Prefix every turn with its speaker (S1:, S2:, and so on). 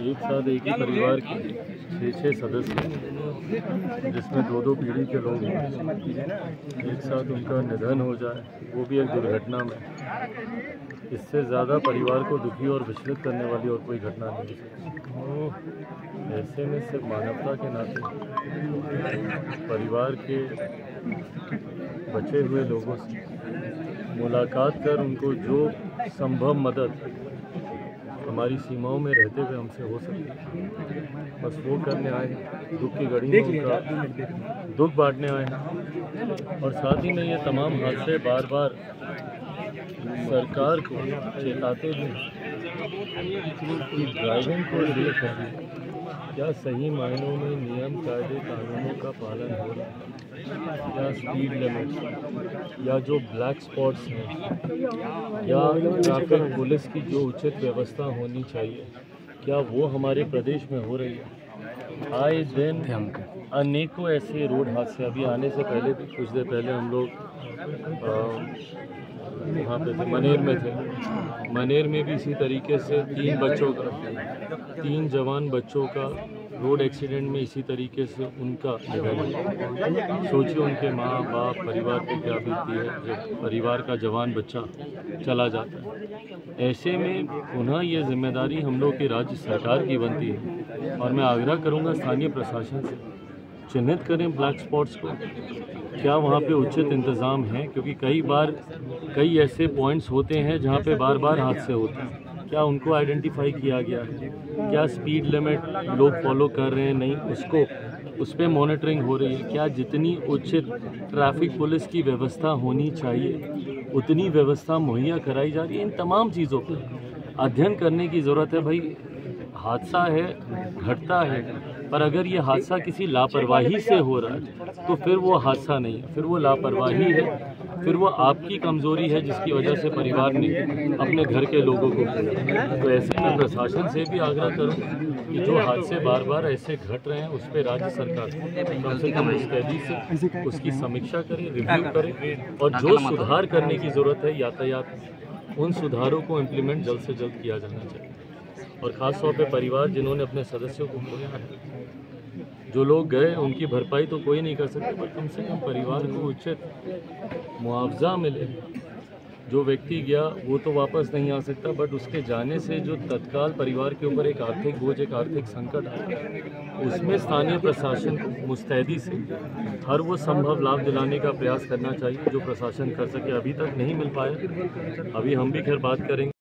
S1: एक साथ एक ही परिवार के छः छः सदस्य जिसमें दो दो पीढ़ी के लोग हैं। एक साथ उनका निधन हो जाए, वो भी एक दुर्घटना में। इससे ज़्यादा परिवार को दुखी और विचलित करने वाली और कोई घटना नहीं हो ऐसे में सिर्फ़ मानवता के नाते परिवार के बचे हुए लोगों से मुलाकात कर उनको जो संभव मदद हमारी सीमाओं में रहते हुए हमसे हो सकती है। बस वो करने आए हैं दुख की घड़ी में उनका दुख बांटने आए हैं। और साथ ही में ये तमाम हादसे बार बार सरकार को चेताते हुए कि ड्राइविंग को लेकर क्या सही मायनों में नियम कायदे कानूनों का पालन हो रहा है? या स्पीड लिमिट या जो ब्लैक स्पॉट्स हैं? या ट्रैफ़िक पुलिस की जो उचित व्यवस्था होनी चाहिए क्या वो हमारे प्रदेश में हो रही है? आए दिन अनेकों ऐसे रोड हादसे अभी आने से पहले भी कुछ देर पहले हम लोग वहाँ पे थे। मनेर में थे। मनेर में भी इसी तरीके से तीन बच्चों का तीन जवान बच्चों का रोड एक्सीडेंट में इसी तरीके से उनका सोचिए उनके माँ बाप, परिवार पे क्या बीतती है। जब परिवार का जवान बच्चा चला जाता है। ऐसे में पुनः ये ज़िम्मेदारी हम लोग की राज्य सरकार की बनती है। और मैं आग्रह करूँगा स्थानीय प्रशासन से चिन्हित करें ब्लैक स्पॉट्स को। क्या वहाँ पे उचित इंतज़ाम है? क्योंकि कई बार कई ऐसे पॉइंट्स होते हैं जहाँ पे बार बार हादसे होते हैं। क्या उनको आइडेंटिफाई किया गया? है क्या स्पीड लिमिट लोग फॉलो कर रहे हैं? नहीं, उसको, उस पर मॉनिटरिंग हो रही है। क्या जितनी उचित ट्रैफ़िक पुलिस की व्यवस्था होनी चाहिए, उतनी व्यवस्था मुहैया कराई जा रही है? इन तमाम चीज़ों पर अध्ययन करने की ज़रूरत है भाई। हादसा है, घटता है, पर अगर ये हादसा किसी लापरवाही से हो रहा है तो फिर वो हादसा नहीं है। फिर वो लापरवाही है, फिर वो आपकी कमज़ोरी है, जिसकी वजह से परिवार ने अपने घर के लोगों को तो ऐसे में प्रशासन से भी आग्रह करूँ कि जो हादसे बार बार ऐसे घट रहे हैं, उस पर राज्य सरकार कम से कम मुस्तैदी से उसकी समीक्षा करे रिव्यू करे, और जो सुधार करने की ज़रूरत है, यातायात, उन सुधारों को इम्प्लीमेंट जल्द से जल्द किया जाना चाहिए। और ख़ास तौर पे परिवार जिन्होंने अपने सदस्यों को खोया है। जो लोग गए, उनकी भरपाई तो कोई नहीं कर सकते, पर कम से कम परिवार को उचित मुआवजा मिले। जो व्यक्ति गया, वो तो वापस नहीं आ सकता बट उसके जाने से जो तत्काल परिवार के ऊपर एक आर्थिक बोझ, एक आर्थिक संकट आया उसमें स्थानीय प्रशासन को मुस्तैदी से हर वो संभव लाभ दिलाने का प्रयास करना चाहिए, जो प्रशासन कर सके। अभी तक नहीं मिल पाया। अभी हम भी खैर बात करेंगे।